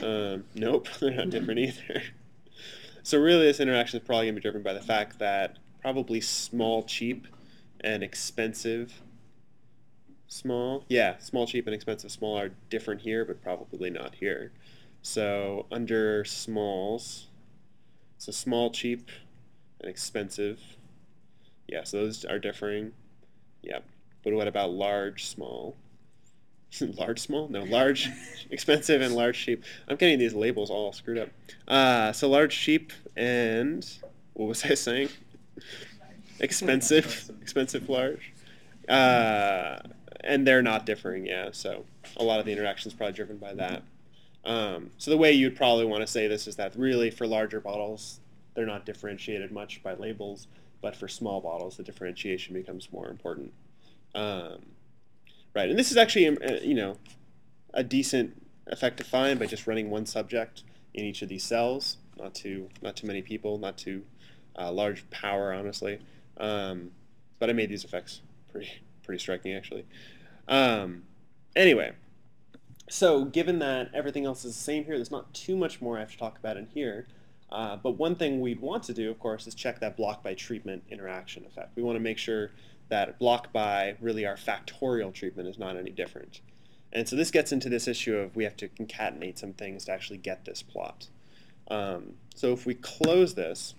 Um, nope, they're not different either. So really this interaction is probably going to be driven by the fact that probably small, cheap, and expensive small. Yeah, small, cheap, and expensive small are different here, but probably not here. So under smalls, so small, cheap, and expensive yeah, so those are differing. Yeah. But what about large, small? large, small? No, large, expensive, and large, cheap. I'm getting these labels all screwed up. Uh, so large, cheap, and what was I saying? expensive, expensive, large. Uh, and they're not differing, yeah. So a lot of the interaction is probably driven by that. Um, so the way you'd probably want to say this is that really for larger bottles, they're not differentiated much by labels but for small bottles, the differentiation becomes more important. Um, right, and this is actually, um, uh, you know, a decent effect to find by just running one subject in each of these cells. Not too, not too many people, not too uh, large power, honestly. Um, but I made these effects pretty, pretty striking, actually. Um, anyway, so given that everything else is the same here, there's not too much more I have to talk about in here. Uh, but one thing we'd want to do, of course, is check that block by treatment interaction effect. We want to make sure that block by really our factorial treatment is not any different. And so this gets into this issue of we have to concatenate some things to actually get this plot. Um, so if we close this,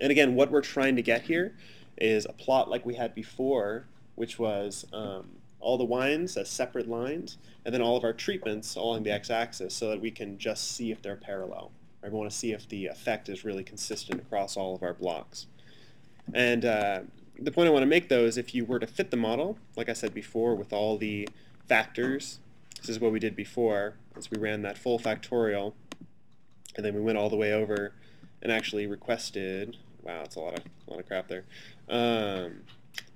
and again, what we're trying to get here is a plot like we had before, which was um, all the wines as separate lines, and then all of our treatments along the x-axis so that we can just see if they're parallel. We want to see if the effect is really consistent across all of our blocks. And uh, the point I want to make, though, is if you were to fit the model, like I said before, with all the factors, this is what we did before, as we ran that full factorial, and then we went all the way over and actually requested, wow, it's a lot of, a lot of crap there, um,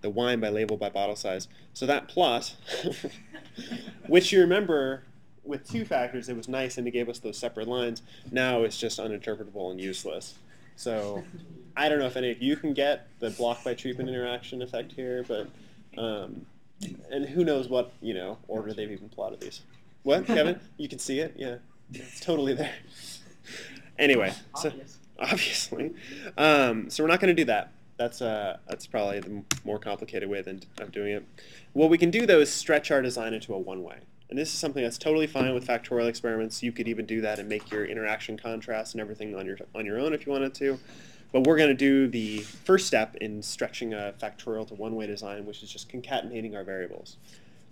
the wine by label by bottle size. So that plot, which you remember with two factors, it was nice and it gave us those separate lines. Now it's just uninterpretable and useless. So I don't know if any of you can get the block by treatment interaction effect here, but um, and who knows what you know order they've even plotted these. What, Kevin? You can see it? Yeah, it's totally there. Anyway, so obviously, um, so we're not going to do that. That's uh, that's probably the more complicated way than of doing it. What we can do though is stretch our design into a one-way. And this is something that's totally fine with factorial experiments. You could even do that and make your interaction contrast and everything on your on your own if you wanted to. But we're going to do the first step in stretching a factorial to one-way design, which is just concatenating our variables.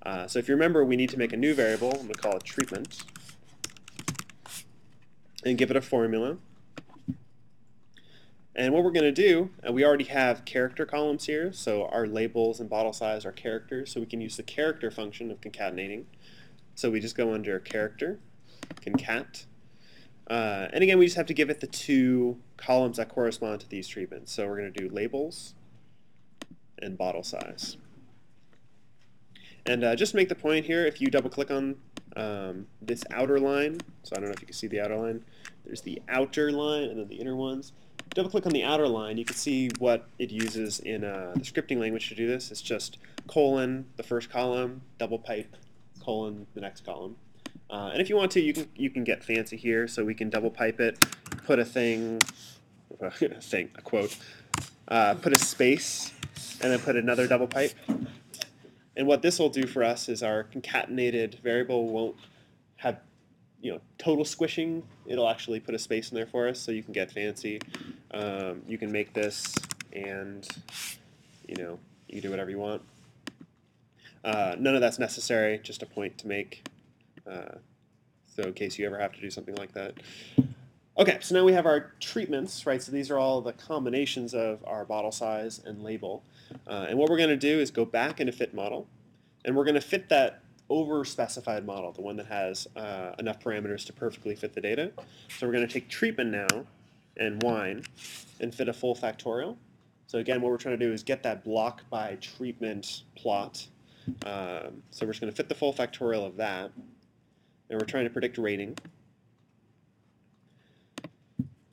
Uh, so if you remember, we need to make a new variable. I'm going to call it treatment. And give it a formula. And what we're going to do, and we already have character columns here, so our labels and bottle size are characters, so we can use the character function of concatenating. So we just go under character, concat. Uh, and again, we just have to give it the two columns that correspond to these treatments. So we're going to do labels and bottle size. And uh, just to make the point here, if you double click on um, this outer line, so I don't know if you can see the outer line, there's the outer line and then the inner ones double click on the outer line, you can see what it uses in uh, the scripting language to do this. It's just colon, the first column, double pipe, colon, the next column. Uh, and if you want to, you can you can get fancy here. So we can double pipe it, put a thing, a thing, a quote, uh, put a space, and then put another double pipe. And what this will do for us is our concatenated variable won't have you know total squishing. It'll actually put a space in there for us, so you can get fancy. Um, you can make this and, you know, you can do whatever you want. Uh, none of that's necessary, just a point to make. Uh, so in case you ever have to do something like that. Okay, so now we have our treatments, right? So these are all the combinations of our bottle size and label. Uh, and what we're going to do is go back into fit model, and we're going to fit that over specified model, the one that has uh, enough parameters to perfectly fit the data. So we're going to take treatment now and wine and fit a full factorial. So again, what we're trying to do is get that block by treatment plot. Um, so we're just going to fit the full factorial of that. And we're trying to predict rating.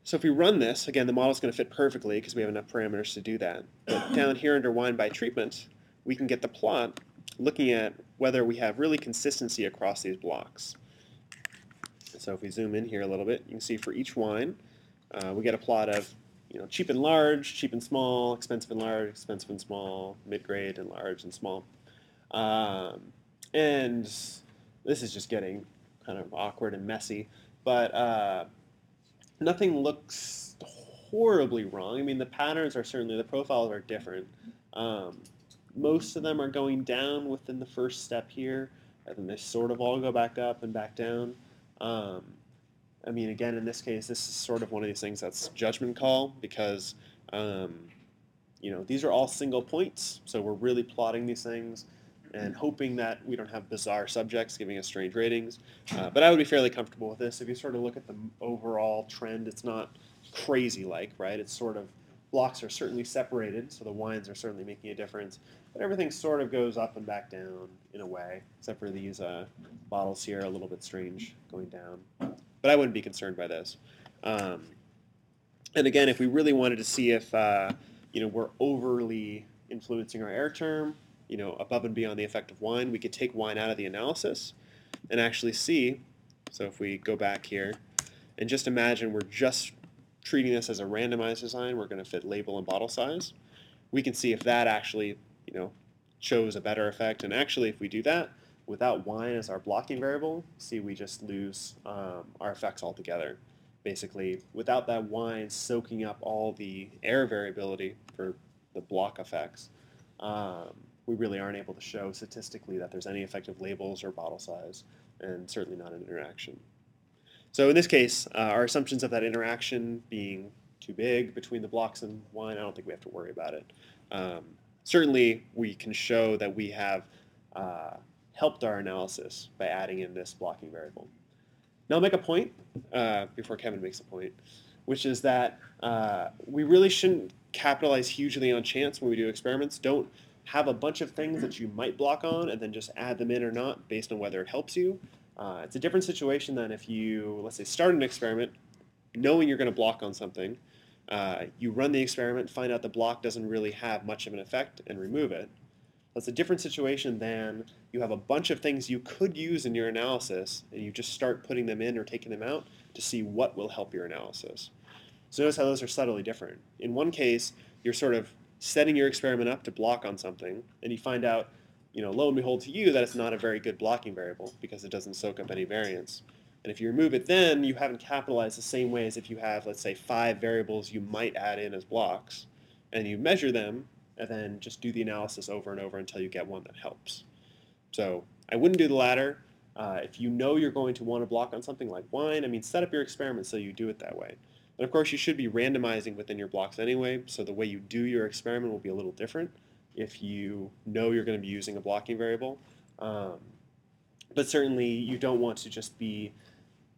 So if we run this, again, the model is going to fit perfectly because we have enough parameters to do that. But down here under wine by treatment, we can get the plot looking at whether we have really consistency across these blocks. So if we zoom in here a little bit, you can see for each wine, uh, we get a plot of you know, cheap and large, cheap and small, expensive and large, expensive and small, mid-grade and large and small. Um, and this is just getting kind of awkward and messy, but uh, nothing looks horribly wrong. I mean, the patterns are certainly, the profiles are different. Um, most of them are going down within the first step here, and then they sort of all go back up and back down. Um, I mean, again, in this case, this is sort of one of these things that's judgment call because, um, you know, these are all single points. So we're really plotting these things and hoping that we don't have bizarre subjects giving us strange ratings. Uh, but I would be fairly comfortable with this. If you sort of look at the overall trend, it's not crazy like, right? It's sort of blocks are certainly separated, so the wines are certainly making a difference. But everything sort of goes up and back down in a way, except for these uh, bottles here, a little bit strange going down but I wouldn't be concerned by this. Um, and again, if we really wanted to see if uh, you know we're overly influencing our error term, you know, above and beyond the effect of wine, we could take wine out of the analysis and actually see. So if we go back here and just imagine we're just treating this as a randomized design, we're going to fit label and bottle size. We can see if that actually, you know, shows a better effect. And actually, if we do that, Without wine as our blocking variable, see we just lose um, our effects altogether. Basically, without that wine soaking up all the error variability for the block effects, um, we really aren't able to show statistically that there's any effective labels or bottle size, and certainly not an interaction. So in this case, uh, our assumptions of that interaction being too big between the blocks and wine, I don't think we have to worry about it. Um, certainly, we can show that we have uh, helped our analysis by adding in this blocking variable. Now I'll make a point uh, before Kevin makes a point, which is that uh, we really shouldn't capitalize hugely on chance when we do experiments. Don't have a bunch of things that you might block on and then just add them in or not based on whether it helps you. Uh, it's a different situation than if you, let's say, start an experiment knowing you're going to block on something. Uh, you run the experiment, find out the block doesn't really have much of an effect, and remove it. That's a different situation than you have a bunch of things you could use in your analysis, and you just start putting them in or taking them out to see what will help your analysis. So notice how those are subtly different. In one case, you're sort of setting your experiment up to block on something, and you find out, you know, lo and behold to you that it's not a very good blocking variable because it doesn't soak up any variance. And if you remove it then, you haven't capitalized the same way as if you have, let's say, five variables you might add in as blocks, and you measure them, and then just do the analysis over and over until you get one that helps. So I wouldn't do the latter. Uh, if you know you're going to want to block on something like wine, I mean, set up your experiment so you do it that way. And of course, you should be randomizing within your blocks anyway, so the way you do your experiment will be a little different if you know you're going to be using a blocking variable. Um, but certainly, you don't want to just be,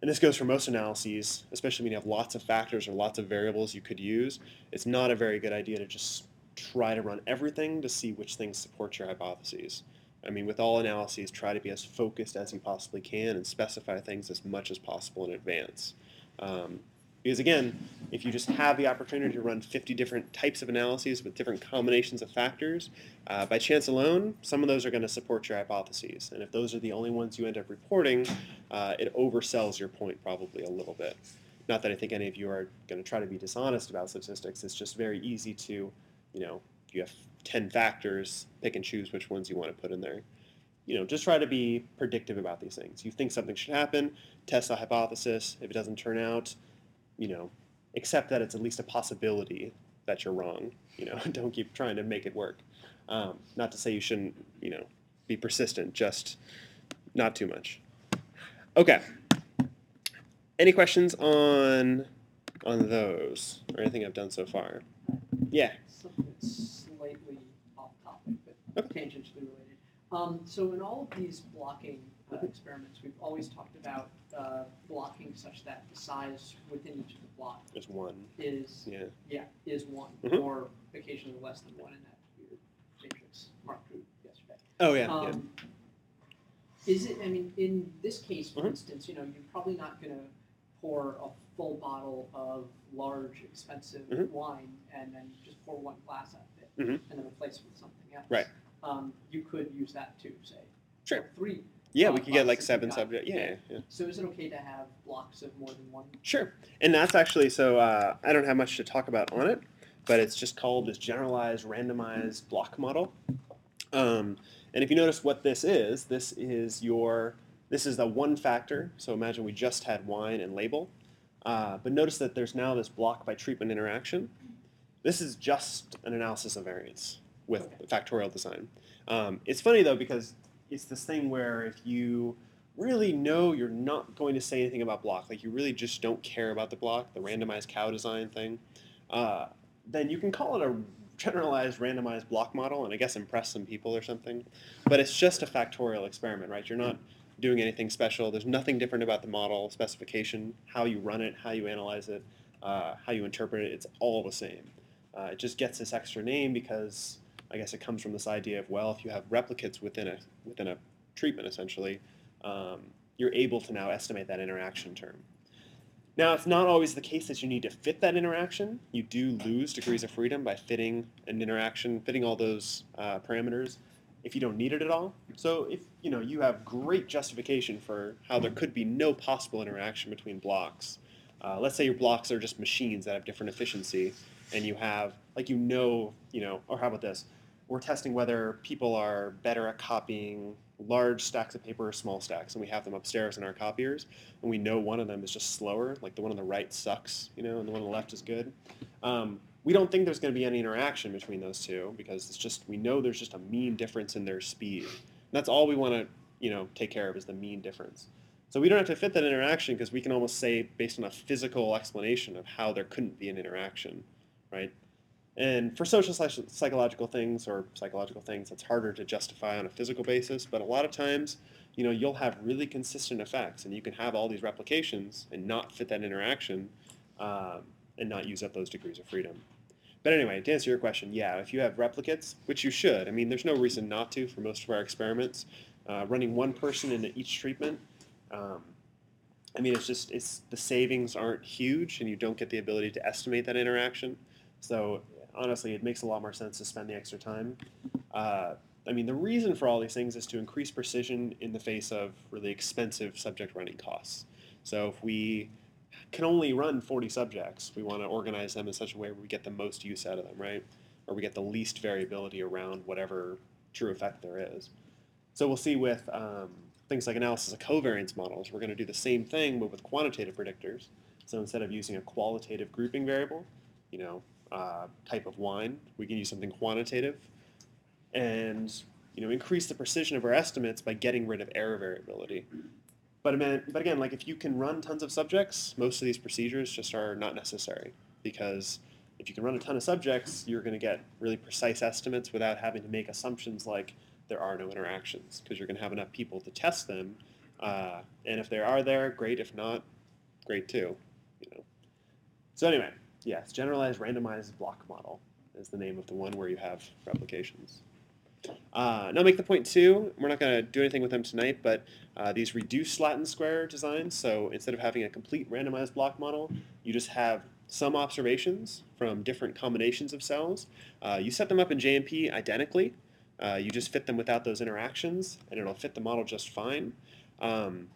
and this goes for most analyses, especially when you have lots of factors or lots of variables you could use, it's not a very good idea to just try to run everything to see which things support your hypotheses. I mean, with all analyses, try to be as focused as you possibly can and specify things as much as possible in advance. Um, because again, if you just have the opportunity to run 50 different types of analyses with different combinations of factors, uh, by chance alone, some of those are going to support your hypotheses. And if those are the only ones you end up reporting, uh, it oversells your point probably a little bit. Not that I think any of you are going to try to be dishonest about statistics. It's just very easy to you know, if you have 10 factors, pick and choose which ones you want to put in there. You know, just try to be predictive about these things. You think something should happen, test the hypothesis. If it doesn't turn out, you know, accept that it's at least a possibility that you're wrong. You know, don't keep trying to make it work. Um, not to say you shouldn't, you know, be persistent, just not too much. Okay. Any questions on on those or anything I've done so far? Yeah something that's slightly off topic, but Okay. tangentially related. Um, so in all of these blocking uh, experiments, we've always talked about uh, blocking such that the size within each of the block There's one. is Yeah. yeah is one Mhm. or occasionally less than one in that weird matrix Mark drew yesterday. Oh yeah. yeah. Um, Is it? I mean, in this case, for Mhm. instance, you know, you're probably not going to pour a full bottle of large, expensive Mhm. wine and then just pour one glass out of it Mhm. and then replace it with something else. Right. Um, you could use that to say Sure. three. Yeah, we could get like blocks if you seven subjects. Yeah, yeah. So is it okay to have blocks of more than one? Sure. And that's actually so. Uh, I don't have much to talk about on it, but it's just called this generalized randomized block model. Um, and if you notice what this is, this is your this is the one factor. So imagine we just had wine and label, uh, but notice that there's now this block by treatment interaction. This is just an analysis of variance with factorial design. Um, it's funny though because it's this thing where if you really know you're not going to say anything about block, like you really just don't care about the block, the randomized cow design thing, uh, then you can call it a generalized randomized block model and I guess impress some people or something. But it's just a factorial experiment, right? You're not doing anything special. There's nothing different about the model specification, how you run it, how you analyze it, uh, how you interpret it. It's all the same. Uh, it just gets this extra name because I guess it comes from this idea of well, if you have replicates within a within a treatment, essentially, um, you're able to now estimate that interaction term. Now, it's not always the case that you need to fit that interaction. You do lose degrees of freedom by fitting an interaction, fitting all those uh, parameters if you don't need it at all. So if you know you have great justification for how there could be no possible interaction between blocks. Uh, let's say your blocks are just machines that have different efficiency, and you have like you know you know, or how about this? We're testing whether people are better at copying large stacks of paper or small stacks, and we have them upstairs in our copiers, and we know one of them is just slower, like the one on the right sucks, you know, and the one on the left is good. Um, we don't think there's going to be any interaction between those two because it's just we know there's just a mean difference in their speed. And that's all we want to you know take care of is the mean difference. So we don't have to fit that interaction because we can almost say based on a physical explanation of how there couldn't be an interaction, right? And for social psychological things or psychological things, it's harder to justify on a physical basis. But a lot of times, you know, you'll have really consistent effects, and you can have all these replications and not fit that interaction, um, and not use up those degrees of freedom. But anyway, to answer your question, yeah, if you have replicates, which you should, I mean, there's no reason not to for most of our experiments. Uh, running one person into each treatment, um, I mean, it's just it's the savings aren't huge, and you don't get the ability to estimate that interaction. So honestly, it makes a lot more sense to spend the extra time. Uh, I mean, the reason for all these things is to increase precision in the face of really expensive subject running costs. So if we can only run 40 subjects, we want to organize them in such a way where we get the most use out of them, right? Or we get the least variability around whatever true effect there is. So we'll see with um, things like analysis of covariance models, we're going to do the same thing, but with quantitative predictors. So instead of using a qualitative grouping variable, you know, uh, type of wine. We can use something quantitative and you know increase the precision of our estimates by getting rid of error variability. But, but again, like if you can run tons of subjects, most of these procedures just are not necessary because if you can run a ton of subjects, you're going to get really precise estimates without having to make assumptions like there are no interactions because you're going to have enough people to test them. Uh, and if they are there, great. If not, great too. You know. So anyway, Yes, generalized randomized block model is the name of the one where you have replications. Uh, now make the point too, we're not going to do anything with them tonight, but uh, these reduced Latin square designs, so instead of having a complete randomized block model, you just have some observations from different combinations of cells. Uh, you set them up in JMP identically. Uh, you just fit them without those interactions, and it'll fit the model just fine. Um,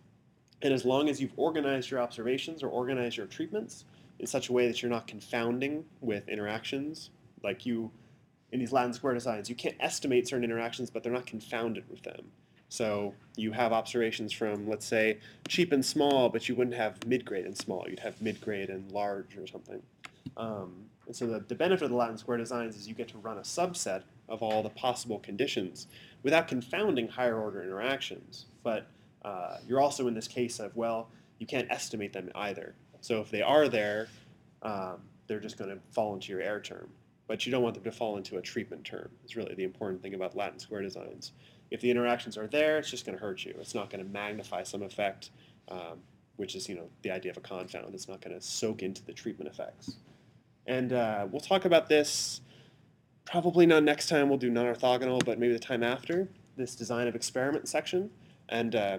and as long as you've organized your observations or organized your treatments, in such a way that you're not confounding with interactions. Like you, in these Latin square designs, you can't estimate certain interactions, but they're not confounded with them. So you have observations from, let's say, cheap and small, but you wouldn't have mid-grade and small. You'd have mid-grade and large or something. Um, and so the, the benefit of the Latin square designs is you get to run a subset of all the possible conditions without confounding higher order interactions. But uh, you're also in this case of, well, you can't estimate them either. So if they are there, um, they're just going to fall into your error term. But you don't want them to fall into a treatment term. It's really the important thing about Latin square designs. If the interactions are there, it's just going to hurt you. It's not going to magnify some effect, um, which is you know the idea of a confound. It's not going to soak into the treatment effects. And uh, we'll talk about this probably not next time. We'll do non-orthogonal, but maybe the time after this design of experiment section. And uh,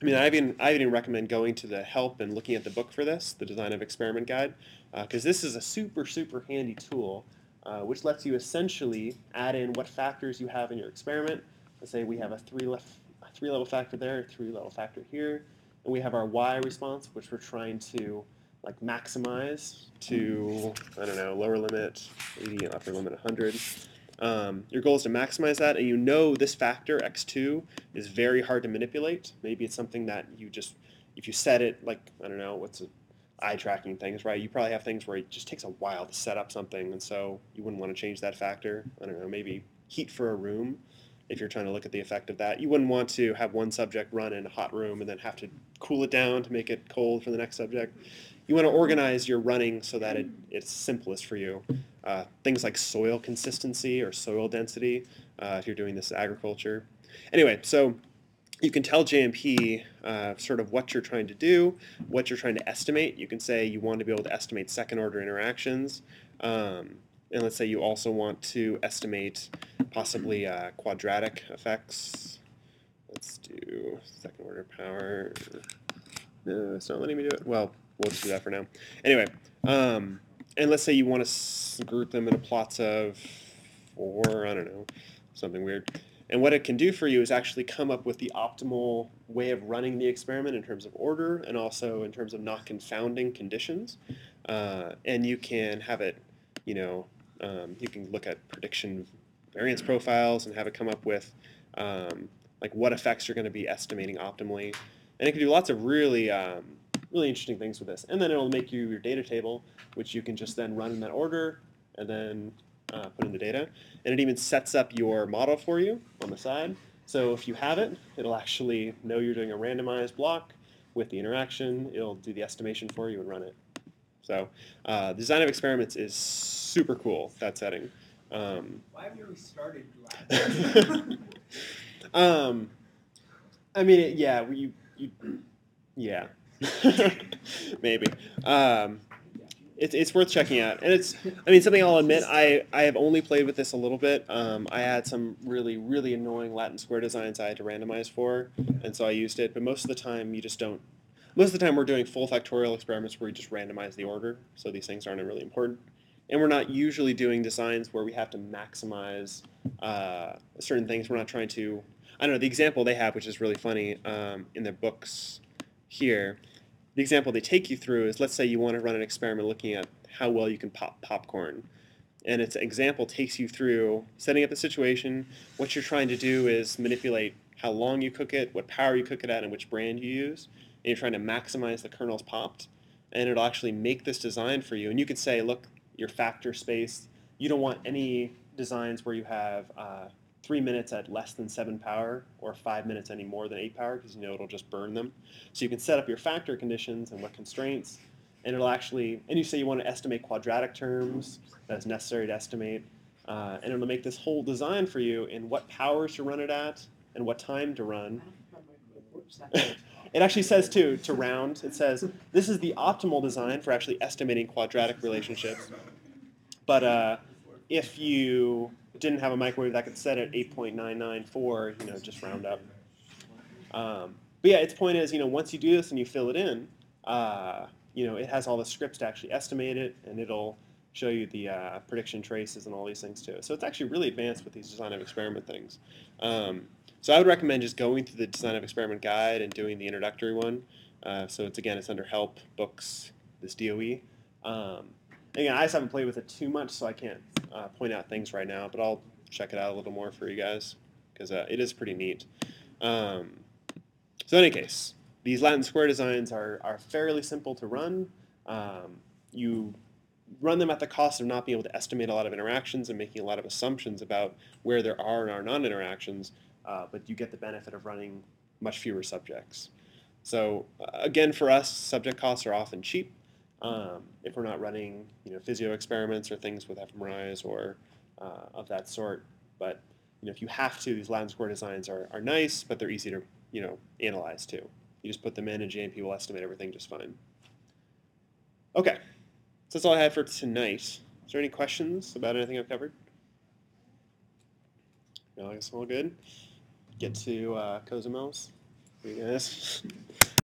I mean, I even I even recommend going to the help and looking at the book for this, the Design of Experiment Guide, because uh, this is a super super handy tool, uh, which lets you essentially add in what factors you have in your experiment. Let's say we have a three left three level factor there, three level factor here, and we have our y response, which we're trying to like maximize to I don't know lower limit 80 and upper limit 100. Um, your goal is to maximize that, and you know this factor, x2, is very hard to manipulate. Maybe it's something that you just, if you set it, like, I don't know, what's it, eye tracking things, right? You probably have things where it just takes a while to set up something, and so you wouldn't want to change that factor. I don't know, maybe heat for a room, if you're trying to look at the effect of that. You wouldn't want to have one subject run in a hot room and then have to cool it down to make it cold for the next subject you want to organize your running so that it, it's simplest for you. Uh, things like soil consistency or soil density, uh, if you're doing this agriculture. Anyway, so you can tell JMP uh, sort of what you're trying to do, what you're trying to estimate. You can say you want to be able to estimate second order interactions. Um, and let's say you also want to estimate possibly uh, quadratic effects. Let's do second order power. No, it's not letting me do it. Well, we'll just do that for now. Anyway, um, and let's say you want to group them into plots of four, I don't know, something weird. And what it can do for you is actually come up with the optimal way of running the experiment in terms of order and also in terms of not confounding conditions. Uh, and you can have it, you know, um, you can look at prediction variance profiles and have it come up with um, like what effects you're going to be estimating optimally, and it can do lots of really um, really interesting things with this. And then it'll make you your data table, which you can just then run in that order and then uh, put in the data. And it even sets up your model for you on the side. So if you have it, it'll actually know you're doing a randomized block with the interaction. It'll do the estimation for you and run it. So uh, the design of experiments is super cool, that setting. Um, Why have you restarted Glad? um, I mean, it, yeah, you, you, yeah, maybe. Um, it's, it's worth checking out, and it's. I mean, something I'll admit, I, I have only played with this a little bit. Um, I had some really really annoying Latin square designs I had to randomize for, and so I used it. But most of the time, you just don't. Most of the time, we're doing full factorial experiments where we just randomize the order, so these things aren't really important. And we're not usually doing designs where we have to maximize uh, certain things. We're not trying to. I don't know the example they have, which is really funny um, in their books here the example they take you through is let's say you want to run an experiment looking at how well you can pop popcorn. And its example takes you through setting up the situation. What you're trying to do is manipulate how long you cook it, what power you cook it at, and which brand you use. And you're trying to maximize the kernels popped. And it'll actually make this design for you. And you could say, look, your factor space, you don't want any designs where you have uh, three minutes at less than seven power or five minutes any more than eight power because you know it'll just burn them. So you can set up your factor conditions and what constraints, and it'll actually, and you say you want to estimate quadratic terms that's necessary to estimate, uh, and it'll make this whole design for you in what powers to run it at and what time to run. It actually says too to round. It says this is the optimal design for actually estimating quadratic relationships. But uh, if you didn't have a microwave that could set at 8.994, you know, just round up. Um, but yeah, its point is, you know, once you do this and you fill it in, uh, you know, it has all the scripts to actually estimate it, and it'll show you the uh, prediction traces and all these things too. So it's actually really advanced with these design of experiment things. Um, so I would recommend just going through the design of experiment guide and doing the introductory one. Uh, so it's again, it's under help, books, this DOE. Um, again, I just haven't played with it too much, so I can't uh, point out things right now, but I'll check it out a little more for you guys because uh, it is pretty neat. Um, so in any case, these Latin square designs are, are fairly simple to run. Um, you run them at the cost of not being able to estimate a lot of interactions and making a lot of assumptions about where there are and are not interactions, uh, but you get the benefit of running much fewer subjects. So uh, again, for us, subject costs are often cheap um, if we're not running you know physio experiments or things with fMRIs or uh, of that sort. But you know if you have to, these Latin square designs are, are nice, but they're easy to you know analyze too. You just put them in, and JMP will estimate everything just fine. Okay, so that's all I had for tonight. Is there any questions about anything I've covered? No, I guess all good. Get to uh, Cozumels. You guys.